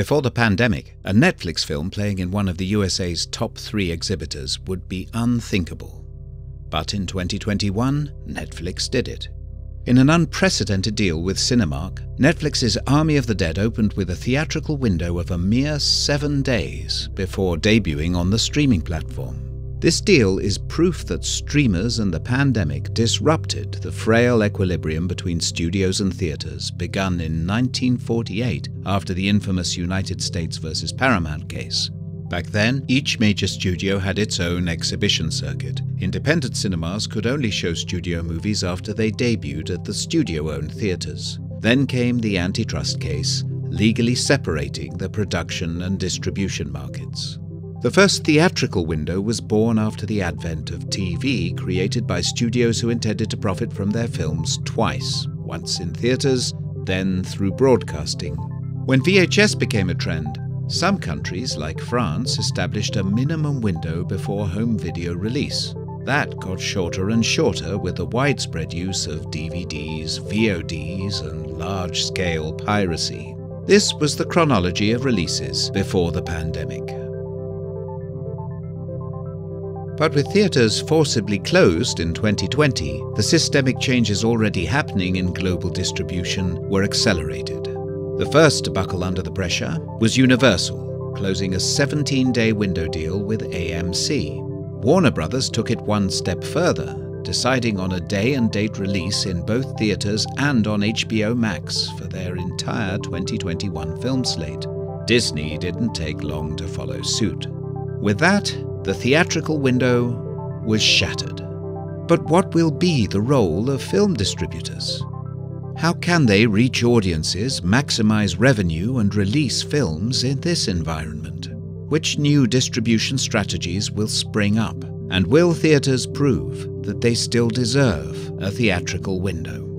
Before the pandemic, a Netflix film playing in one of the USA's top three exhibitors would be unthinkable. But in 2021, Netflix did it. In an unprecedented deal with Cinemark, Netflix's Army of the Dead opened with a theatrical window of a mere seven days before debuting on the streaming platform. This deal is proof that streamers and the pandemic disrupted the frail equilibrium between studios and theaters begun in 1948 after the infamous United States versus Paramount case. Back then, each major studio had its own exhibition circuit. Independent cinemas could only show studio movies after they debuted at the studio owned theatres. Then came the antitrust case, legally separating the production and distribution markets. The first theatrical window was born after the advent of TV, created by studios who intended to profit from their films twice once in theatres, then through broadcasting. When VHS became a trend, some countries, like France, established a minimum window before home video release. That got shorter and shorter with the widespread use of DVDs, VODs, and large scale piracy. This was the chronology of releases before the pandemic. But with theatres forcibly closed in 2020, the systemic changes already happening in global distribution were accelerated. The first to buckle under the pressure was Universal, closing a 17 day window deal with AMC. Warner Brothers took it one step further, deciding on a day and date release in both theatres and on HBO Max for their entire 2021 film slate. Disney didn't take long to follow suit. With that, the theatrical window was shattered. But what will be the role of film distributors? How can they reach audiences, maximize revenue, and release films in this environment? Which new distribution strategies will spring up? And will theatres prove that they still deserve a theatrical window?